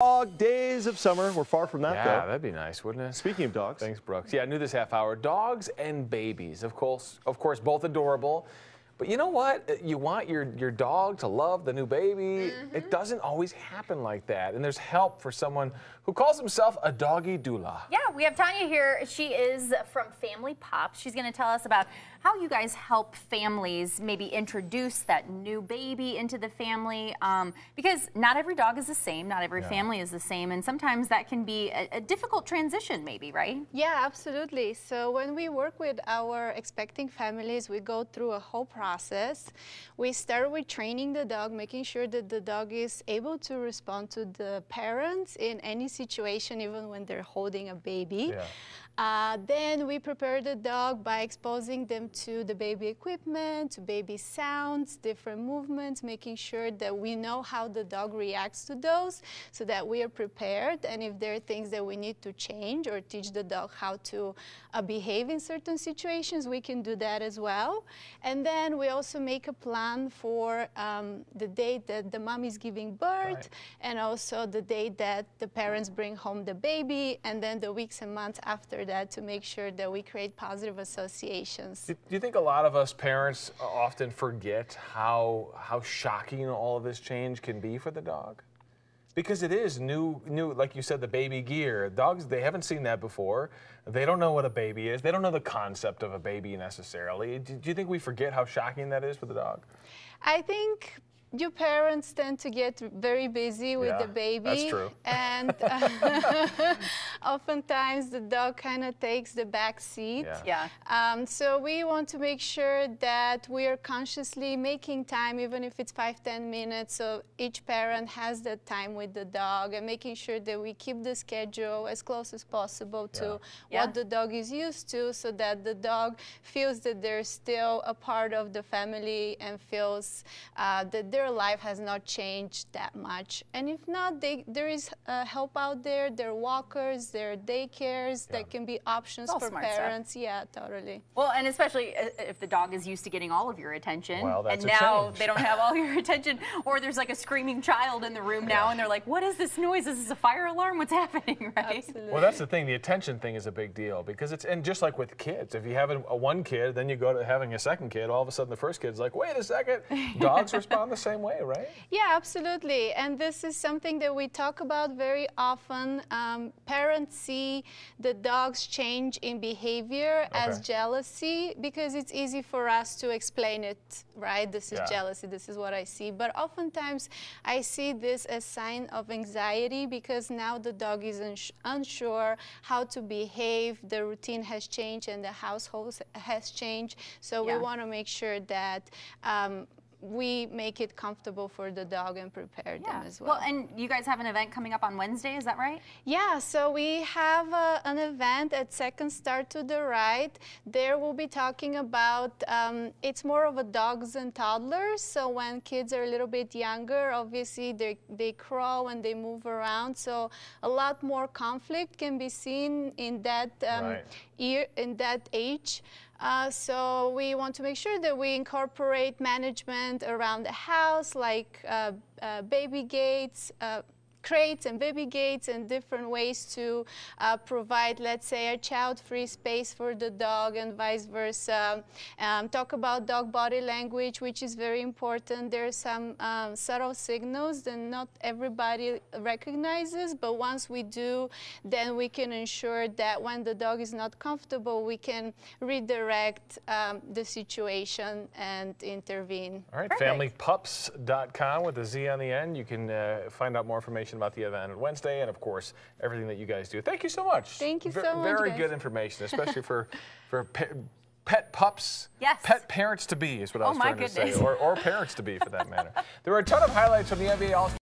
Dog days of summer. We're far from that, Yeah, though. that'd be nice, wouldn't it? Speaking of dogs, Thanks, Brooks. Yeah, I knew this half hour. Dogs and babies, of course, of course, both adorable. But you know what? Uh, you want your, your dog to love the new baby. Mm-hmm. It doesn't always happen like that. And there's help for someone who calls himself a doggy doula. Yeah, we have Tanya here. She is from Family Pupz. She's going to tell us about how you guys help families maybe introduce that new baby into the family. Um, because not every dog is the same, not every Yeah. family is the same, and sometimes that can be a, a difficult transition, maybe, right? Yeah, absolutely. So when we work with our expecting families, we go through a whole process. We start with training the dog, making sure that the dog is able to respond to the parents in any situation, even when they're holding a baby. Yeah. Uh, then we prepare the dog by exposing them to the baby equipment, to baby sounds, different movements, making sure that we know how the dog reacts to those so that we are prepared. And if there are things that we need to change or teach the dog how to uh, behave in certain situations, we can do that as well. And then we also make a plan for um, the date that the mom is giving birth Right. and also the date that the parents bring home the baby and then the weeks and months after that to make sure that we create positive associations. Do you think a lot of us parents often forget how how shocking all of this change can be for the dog? Because it is new, new, like you said, the baby gear. Dogs, they haven't seen that before. They don't know what a baby is. They don't know the concept of a baby necessarily. Do, do you think we forget how shocking that is for the dog? I think you parents tend to get very busy with Yeah, the baby. that's true. And uh, oftentimes the dog kind of takes the back seat. Yeah. Yeah. Um, so we want to make sure that we are consciously making time, even if it's five, ten minutes, so each parent has that time with the dog and making sure that we keep the schedule as close as possible to Yeah. what the dog is used to so that the dog feels that they're still a part of the family and feels uh, that their life has not changed that much. And if not, they, there is uh, help out there. There are walkers, there are daycares that can be options all for smart stuff. parents. Yeah, totally. Well, and especially if the dog is used to getting all of your attention, Well, that's and a now change. they don't have all your attention, or there's like a screaming child in the room now, and they're like, "What is this noise? Is this a fire alarm? What's happening?" Right? Absolutely. Well, that's the thing. The attention thing is a big deal because it's and just like with kids, if you have a, a one kid, then you go to having a second kid. All of a sudden, the first kid's like, "Wait a second. Dogs respond the same way, right?" Yeah, absolutely. And this is something that we talk about very often. Um, parents see the dog's change in behavior as jealousy because it's easy for us to explain it, right? This is Yeah. jealousy, this is what I see. But oftentimes I see this as a sign of anxiety because now the dog is uns- unsure how to behave, the routine has changed and the household has changed. So Yeah. we want to make sure that um, we make it comfortable for the dog and prepare them as well. Well, and you guys have an event coming up on Wednesday, is that right? yeah, so we have uh, an event at Second Star to the right. There we'll be talking about, um, it's more of a dogs and toddlers. So when kids are a little bit younger, obviously they, they crawl and they move around. So a lot more conflict can be seen in that, um, Right. year, in that age. Uh, so we want to make sure that we incorporate management around the house, like uh, uh, baby gates, uh, crates and baby gates and different ways to uh, provide, let's say, a child-free space for the dog and vice versa. Um, talk about dog body language, which is very important. There are some um, subtle signals that not everybody recognizes, but once we do, then we can ensure that when the dog is not comfortable, we can redirect um, the situation and intervene. All right, Perfect. familypupz.com with a Z on the end. You can uh, find out more information about the event on Wednesday and, of course, everything that you guys do. Thank you so much. Thank you Ve- so much, Very guys. good information, especially for, for pe- pet pups. Yes. Pet parents to be is what I Oh, was my trying to say, or, or parents to be for that matter. There were a ton of highlights from the NBA All